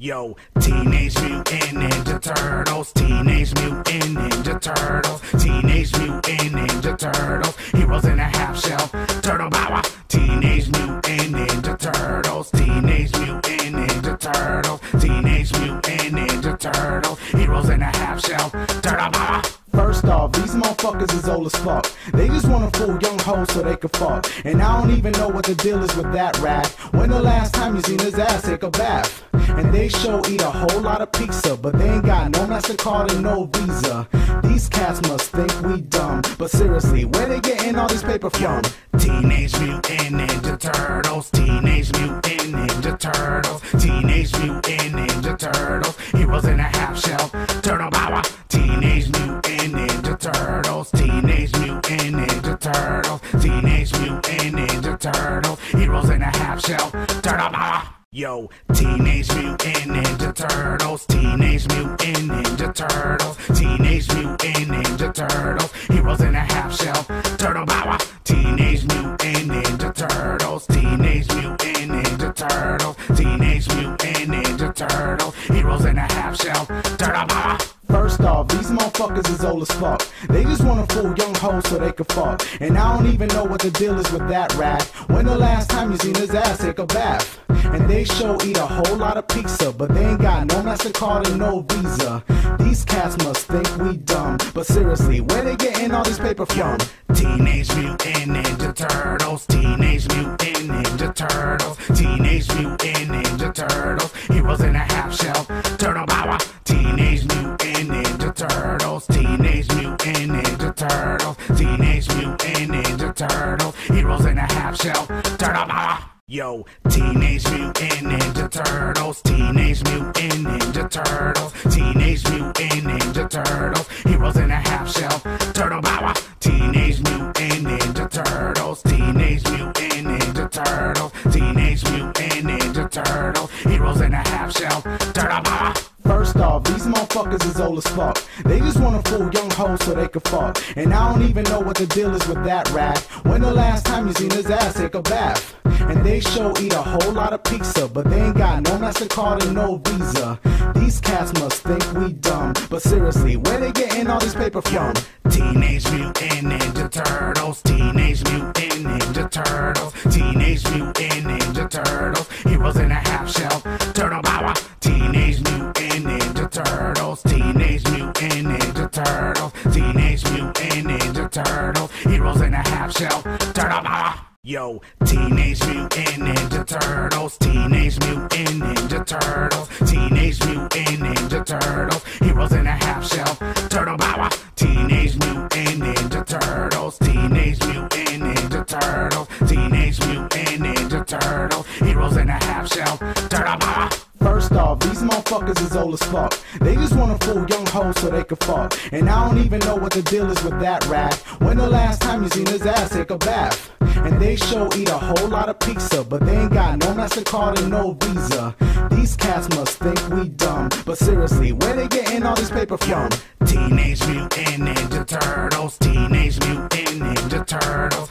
Yo, Teenage Mutant Ninja Turtles, Teenage Mutant Ninja Turtles, Teenage Mutant Ninja Turtles, Heroes in a Half Shell, Turtle Power, Teenage Mutant Ninja Turtles, Teenage Mutant Ninja Turtles, Teenage Mutant Ninja Turtles, Heroes in a Half Shell, Turtle Power. First off, these motherfuckers is old as fuck. They just wanna fool young hoes so they can fuck. And I don't even know what the deal is with that rat. When the last time you seen his ass take a bath? And they show eat a whole lot of pizza, but they ain't got no MasterCard and no Visa. These cats must think we dumb. But seriously, where they getting all this paper from? Teenage Mutant Ninja Turtles, Teenage Mutant Ninja Turtles, Teenage Mutant Ninja Turtles, Heroes in a Half Shell, Turtles, Heroes in a Half Shell, Turtle Power, Teenage Mutant Ninja Turtles, Teenage Mutant Ninja Turtles, Teenage Mutant Ninja Turtles, Heroes in a Half Shell, Turtle Power. First off, these motherfuckers is old as fuck. They just wanna fool young hoes so they can fuck. And I don't even know what the deal is with that rat. When the last time you seen his ass take a bath? And they show eat a whole lot of pizza, but they ain't got no MasterCard and no Visa. These cats must think we dumb. But seriously, where they getting all this paper from? Teenage Mutant Ninja Turtles, Teenage Mutant Ninja Turtles, Teenage Mutant Ninja Turtles, Heroes in a Half Shell, Turtle Power, Teenage Mutant Ninja Turtles, Teenage Mutant Ninja Turtles, Teenage Mutant Ninja Turtles, Heroes in a Half Shell, Turtle Power. Yo, Teenage Mutant Ninja Turtles, Teenage Mutant Ninja Turtles, Teenage Mutant Ninja Turtles, Heroes in a Half Shell, Turtle Power, Teenage Mutant Ninja Turtles, Teenage Mutant Ninja Turtles, Teenage Mutant Ninja Turtles, Heroes in a Half Shell, Turtle Power. First off, these motherfuckers is old as fuck. They just wanna fool young hoes so they can fuck. And I don't even know what the deal is with that rat. When the last time you seen his ass take a bath? And they show eat a whole lot of pizza, but they ain't got no MasterCard and no Visa. These cats must think we dumb. But seriously, where they getting all this paper from? Teenage Mutant Ninja Turtles, Teenage Mutant Ninja Turtles, Teenage Mutant Ninja Turtles, Heroes in a Half Shell, Turtle Power, Teenage Mutant Turtles, Teenage Mutant Ninja Turtles, Teenage Mutant Ninja Turtles, Heroes in a Half Shell, Turtle Power. Yo, Teenage Mutant Ninja Turtles, Teenage Mutant Ninja Turtles, Teenage Mutant Ninja Turtles, Heroes in a Half Shell, Turtle Power, Teenage Mutant Ninja Turtles, Teenage Mutant Ninja Turtles, Teenage Mutant Ninja Turtles, Heroes in a Half Shell, Turtle Power. First off, these motherfuckers is old as fuck. They just wanna fool young hoes so they can fuck. And I don't even know what the deal is with that rat. When the last time you seen his ass take a bath? And they show eat a whole lot of pizza, but they ain't got no MasterCard and no Visa. These cats must think we dumb. But seriously, where they getting all this paper from? Teenage Mutant Ninja Turtles, Teenage Mutant Ninja Turtles,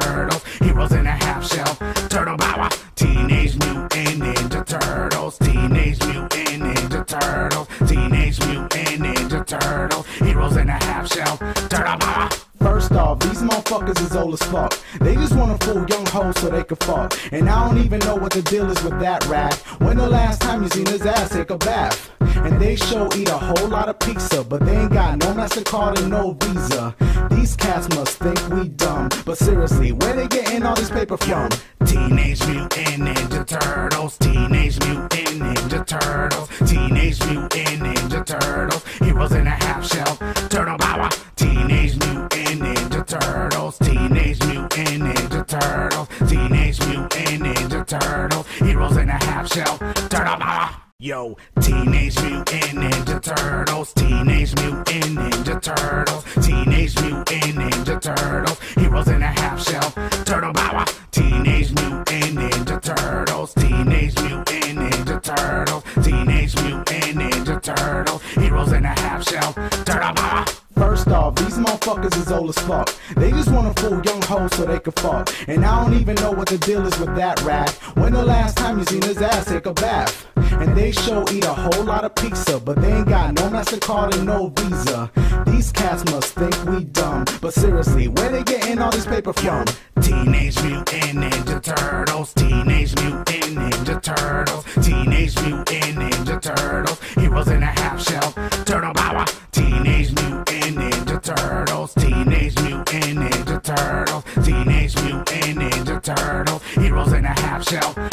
Turtles, Heroes in a Half Shell, Turtle Power, Teenage Mutant Ninja Turtles, Teenage Mutant Ninja Turtles, Teenage Mutant Ninja Turtles, Heroes in a Half Shell, Turtle Power. First off, these motherfuckers is old as fuck. They just wanna fool young hoes so they can fuck. And I don't even know what the deal is with that rat. When the last time you seen his ass take a bath? And they show eat a whole lot of pizza, but they ain't got no MasterCard and no Visa. These cats must think we dumb. But seriously, where they getting all this paper from? Teenage Mutant Ninja Turtles, Teenage Mutant Ninja Turtles, Teenage Mutant Ninja Turtles, Heroes in a Half Shell, Turtle Power, Teenage Mutant Ninja Turtles, Teenage Mutant Ninja Turtles, Teenage Mutant Ninja Turtles, Heroes in a Half Shell, Turtle Power. Yo, Teenage Mutant Ninja Turtles, Teenage Mutant Ninja Turtles, Teenage Mutant Ninja Turtles, Heroes in a Half Shell, Turtle Power, Teenage Mutant Ninja Turtles, Teenage Mutant Ninja Turtles, Teenage Mutant Ninja Turtles, Heroes in a Half Shell, Turtle Power. First off, these motherfuckers is old as fuck. They just wanna fool young hoes so they can fuck. And I don't even know what the deal is with that rat. When the last time you seen his ass take a bath? And they show eat a whole lot of pizza, but they ain't got no MasterCard and no Visa. These cats must think we dumb. But seriously, where they getting all this paper from? Teenage Mutant Ninja Turtles, Teenage Mutant Ninja Turtles, Teenage Mutant Ninja Turtles, Heroes in a Half Shell, Turtle Power, Teenage Mutant Ninja Turtles, Teenage Mutant Ninja Turtles, Teenage Mutant Ninja Turtles, Heroes in a Half Shell.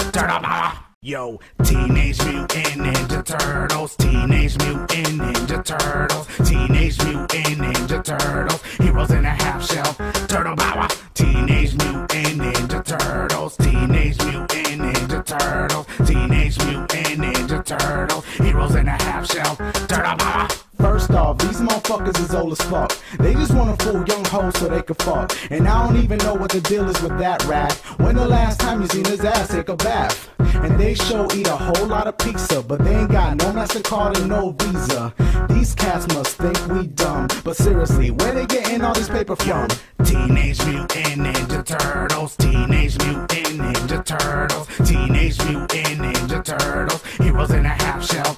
Yo, Teenage Mutant Ninja Turtles, Teenage Mutant Ninja Turtles, Teenage Mutant Ninja Turtles, Heroes in a Half Shell, Turtle Power, Teenage Mutant Ninja Turtles, Teenage Mutant Ninja Turtles, Teenage Mutant Ninja Turtles, Heroes in a Half Shell, Turtle Power. First off, these motherfuckers is old as fuck. They just wanna fool young hoes so they can fuck. And I don't even know what the deal is with that rat. When the last time you seen his ass take a bath? And they show eat a whole lot of pizza, but they ain't got no MasterCard and no Visa. These cats must think we dumb. But seriously, where they getting all this paper from? Teenage Mutant Ninja Turtles, Teenage Mutant Ninja Turtles, Teenage Mutant Ninja Turtles, Heroes in a Half Shell,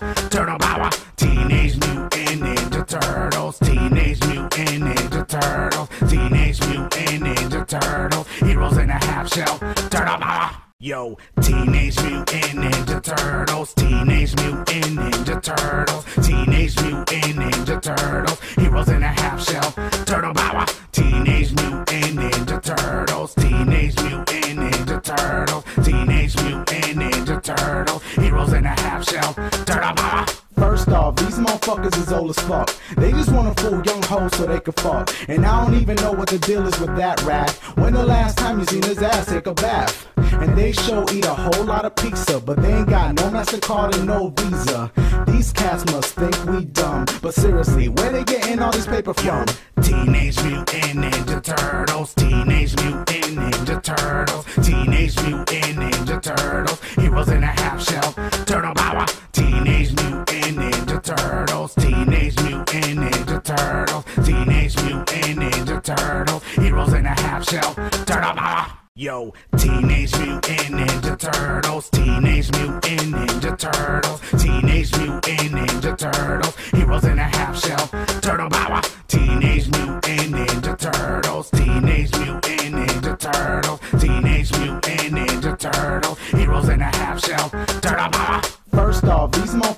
Yo, Teenage Mutant Ninja Turtles, Teenage Mutant Ninja Turtles, Teenage Mutant Ninja Turtles, Heroes in a Half Shell, Turtle Power, Teenage Mutant Ninja Turtles, Teenage Mutant Ninja Turtles, Teenage Mutant Ninja Turtles, Heroes in a Half Shell, Turtle Power. First off, these motherfuckers is old as fuck. They just wanna fool young hoes so they can fuck. And I don't even know what the deal is with that rat. When the last time you seen his ass take a bath? And they show eat a whole lot of pizza, but they ain't got no MasterCard and no Visa. These cats must think we dumb. But seriously, where they getting all this paper from? Teenage Mutant Ninja Turtles, Teenage Mutant Ninja Turtles, Teenage Mutant Ninja Turtles, Heroes in a Half Shell, Turtle Power, Teenage Mutant Ninja Turtles, Teenage Mutant Ninja Turtles, Teenage Mutant Ninja Turtles, Heroes in a Half Shell, Turtle Power. Yo, Teenage Mutant Ninja Turtles, Teenage Mutant Ninja Turtles, Teenage Mutant Ninja Turtles, Heroes in a Half Shell, Turtle Power, Teenage Mutant Ninja Turtles, Teenage Mutant Ninja Turtles, Teenage Mutant Ninja Turtles, Heroes in a Half Shell, Turtle Power.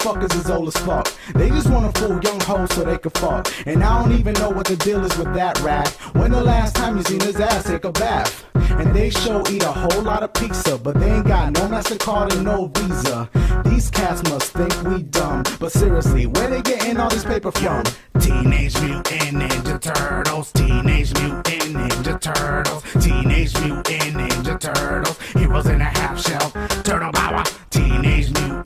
Motherfuckers is old as fuck. They just wanna fool young hoes so they can fuck. And I don't even know what the deal is with that rat. When the last time you seen his ass take a bath? And they show eat a whole lot of pizza, but they ain't got no MasterCard and no Visa. These cats must think we dumb. But seriously, where they getting all this paper from? Teenage Mutant Ninja Turtles, Teenage Mutant Ninja Turtles, Teenage Mutant Ninja Turtles, Heroes in a Half Shell, Turtle Power, Teenage Mutant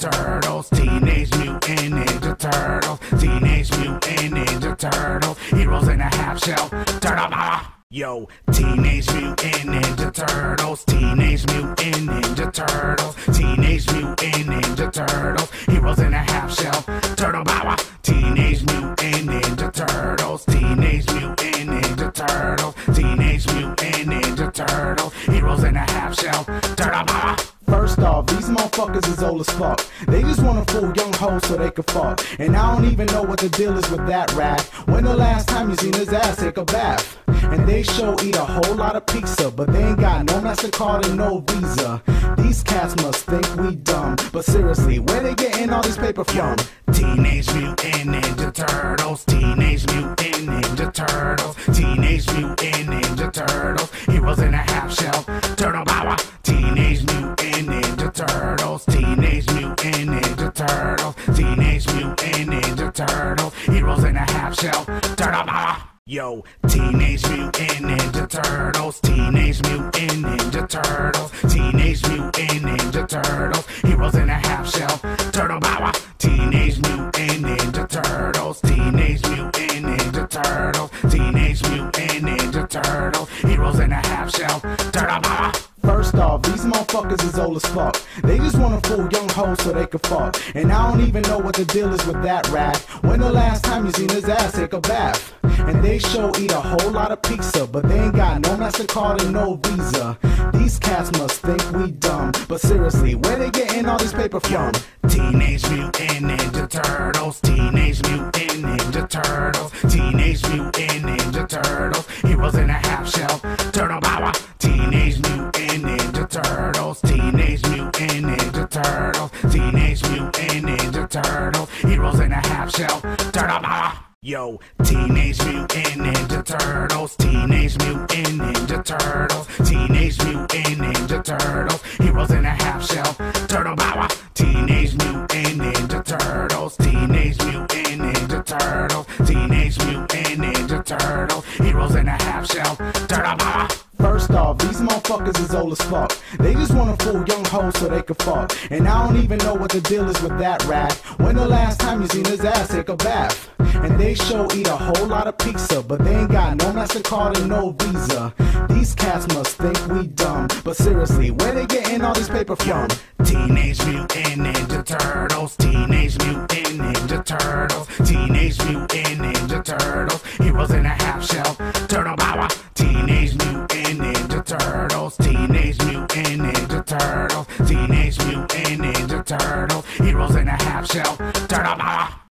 Turtles, Teenage Mutant Ninja Turtles, Teenage Mutant Ninja Turtles, Heroes in a Half Shell, Turtle Power. Yo, Teenage Mutant Ninja Turtles, Teenage Mutant Ninja Turtles, Teenage Mutant Ninja Turtles, Heroes in a Half Shell, Turtle Power, Teenage Mutant Ninja Turtles, Teenage Mutant Ninja Turtles, Teenage Mutant Ninja Turtles, Heroes in a Half Shell, Turtle Power. First off, these motherfuckers is old as fuck. They just wanna fool young hoes so they can fuck. And I don't even know what the deal is with that rat. When the last time you seen his ass take a bath? And they show eat a whole lot of pizza, but they ain't got no MasterCard and no Visa. These cats must think we dumb. But seriously, where they getting all this paper from? Teenage Mutant Ninja Turtles, Teenage Mutant Ninja Turtles, Teenage Mutant Ninja Turtles, Heroes in a Half Shell, Turtle Power, Teenage Mutant Turtles, Teenage Mutant Ninja Turtles, Teenage Mutant Ninja Turtles, Heroes in a Half Shell, Turtle Power. Yo, Teenage Mutant Ninja Turtles, Teenage Mutant Ninja Turtles, Teenage Mutant Ninja Turtles, Heroes in a Half Shell, Turtle Power, motherfuckers is old as fuck. They just wanna fool young hoes so they can fuck. And I don't even know what the deal is with that rat. When the last time you seen his ass take a bath? And they show eat a whole lot of pizza, but they ain't got no MasterCard and no Visa. These cats must think we dumb. But seriously, where they getting all this paper from? Teenage Mutant Ninja Turtles, Teenage Mutant Ninja Turtles, Teenage Mutant Ninja Turtles, Heroes in a Half Shell, Turtle Power, Teenage Mutant Turtles, Teenage Mutant Ninja Turtles, Teenage Mutant Ninja Turtles, Heroes in a Half Shell, Turtle Power. Yo, Teenage Mutant Ninja Turtles, Teenage Mutant Ninja Turtles, Teenage Mutant Ninja Turtles, Heroes in a Half Shell, Turtle Power, Teenage Mutant Ninja Turtles, Teenage Mutant Ninja Turtles, Teenage Mutant Ninja Turtles, Heroes in a Half Shell, Turtle Power. Motherfuckers is old as fuck. They just wanna fool young hoes so they can fuck. And I don't even know what the deal is with that rat. When the last time you seen his ass take a bath? And they show eat a whole lot of pizza, but they ain't got no MasterCard and no Visa. These cats must think we dumb. But seriously, where they getting all this paper from? Teenage Mutant Ninja Turtles, Teenage Mutant Ninja Turtles, Teenage Mutant Ninja Turtles, Heroes in a Half Shell, Turtle Power, Teenage Mutant Ninja Turtles, Teenage Mutant Ninja Turtles, Teenage Mutant Ninja Turtles, Heroes in a Half Shell, Turtle Power.